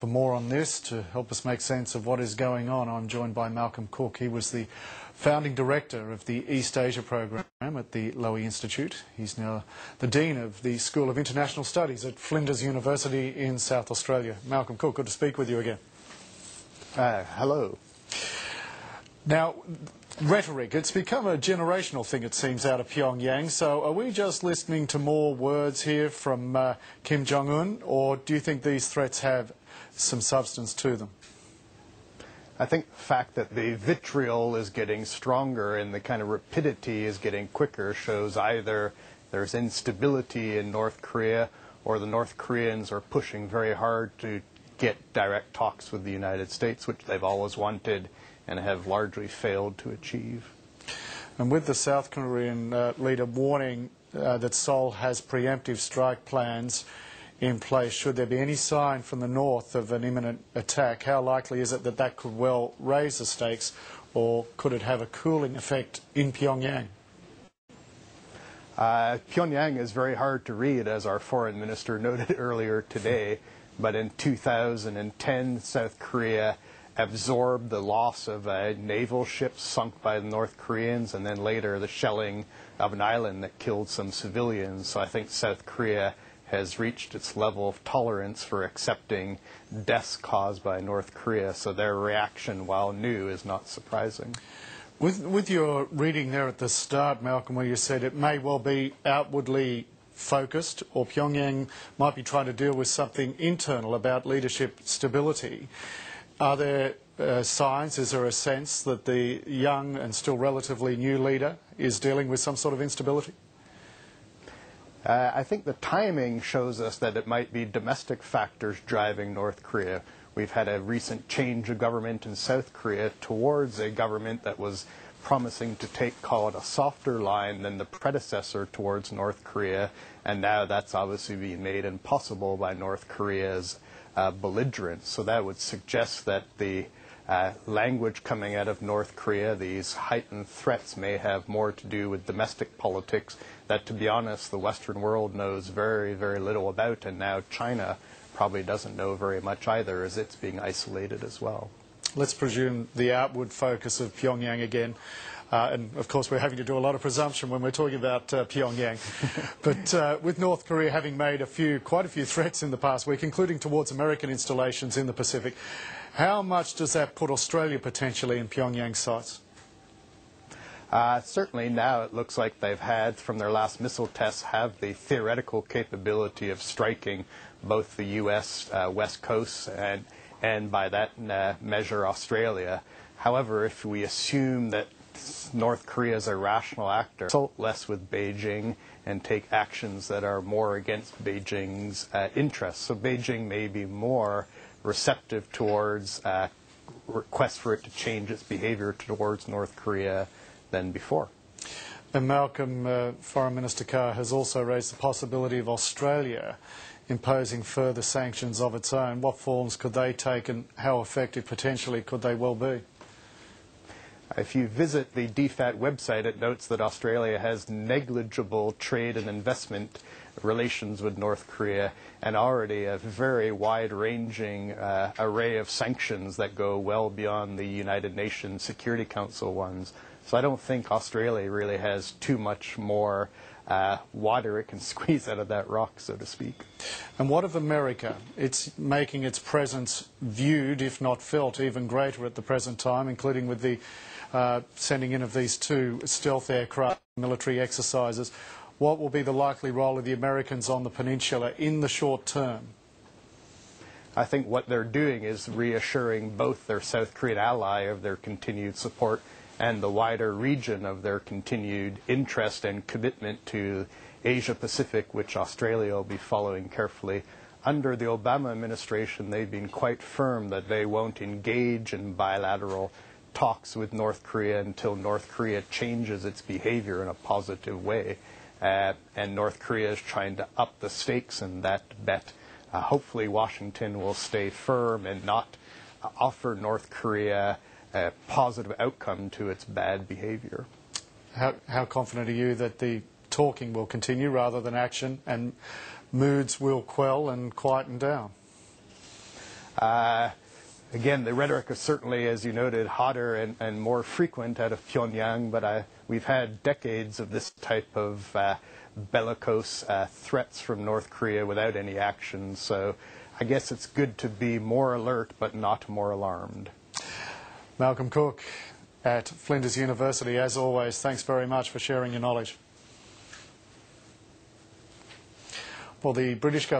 For more on this, to help us make sense of what is going on, I'm joined by Malcolm Cook. He was the founding director of the East Asia program at the Lowy Institute. He's now the dean of the School of International Studies at Flinders University in South Australia. Malcolm Cook, good to speak with you again. Uh, hello. Now, rhetoric, it's become a generational thing, it seems, out of Pyongyang. So are we just listening to more words here from uh, Kim Jong un, or do you think these threats have some substance to them? I think the fact that the vitriol is getting stronger and the kind of rapidity is getting quicker shows either there's instability in North Korea or the North Koreans are pushing very hard to get direct talks with the United States, which they've always wanted and have largely failed to achieve. And with the South Korean uh, leader warning uh, that Seoul has preemptive strike plans, in place should there be any sign from the north of an imminent attack? How likely is it that that could well raise the stakes or could it have a cooling effect in Pyongyang? Uh, Pyongyang is very hard to read, as our foreign minister noted earlier today. But in 2010, South Korea absorbed the loss of a naval ship sunk by the North Koreans, and then later the shelling of an island that killed some civilians. So I think South Korea has reached its level of tolerance for accepting deaths caused by North Korea, so their reaction, while new, is not surprising. With, with your reading there at the start, Malcolm, where you said it may well be outwardly focused, or Pyongyang might be trying to deal with something internal about leadership stability, are there uh, signs, is there a sense that the young and still relatively new leader is dealing with some sort of instability? Uh, I think the timing shows us that it might be domestic factors driving North Korea. We've had a recent change of government in South Korea towards a government that was promising to take, call it a softer line than the predecessor towards North Korea, and now that's obviously being made impossible by North Korea's uh, belligerence. So that would suggest that the uh, language coming out of North Korea, these heightened threats may have more to do with domestic politics that, to be honest, the Western world knows very, very little about, and now China probably doesn't know very much either, as it's being isolated as well. Let's presume the outward focus of Pyongyang again. Uh, and of course, we're having to do a lot of presumption when we're talking about uh, Pyongyang. but uh, with North Korea having made a few, quite a few threats in the past week, including towards American installations in the Pacific, how much does that put Australia potentially in Pyongyang's sights? Uh, certainly now it looks like they've had, from their last missile tests, have the theoretical capability of striking both the U.S. Uh, west coast and, and by that uh, measure Australia. However, if we assume that North Korea is a rational actor, consult less with Beijing and take actions that are more against Beijing's uh, interests. So Beijing may be more receptive towards uh, requests for it to change its behavior towards North Korea than before. And Malcolm, uh, Foreign Minister Carr has also raised the possibility of Australia imposing further sanctions of its own. What forms could they take and how effective potentially could they well be? If you visit the DFAT website, it notes that Australia has negligible trade and investment relations with North Korea and already a very wide-ranging uh, array of sanctions that go well beyond the United Nations Security Council ones. So I don't think Australia really has too much more uh, water it can squeeze out of that rock, so to speak. And what of America? It's making its presence viewed, if not felt, even greater at the present time, including with the Uh, sending in of these two stealth aircraft military exercises what will be the likely role of the Americans on the peninsula in the short term? I think what they're doing is reassuring both their South Korean ally of their continued support and the wider region of their continued interest and commitment to Asia Pacific, which Australia will be following carefully. Under the Obama administration, they've been quite firm that they won't engage in bilateral talks with North Korea until North Korea changes its behavior in a positive way. Uh, and North Korea is trying to up the stakes in that bet. Uh, hopefully, Washington will stay firm and not uh, offer North Korea a positive outcome to its bad behavior. How, how confident are you that the talking will continue rather than action and moods will quell and quieten down? Uh, again, the rhetoric is certainly, as you noted, hotter and, and more frequent out of Pyongyang, but uh, we've had decades of this type of uh, bellicose uh, threats from North Korea without any action. So I guess it's good to be more alert but not more alarmed. Malcolm Cook at Flinders University, as always, thanks very much for sharing your knowledge. Well, the British government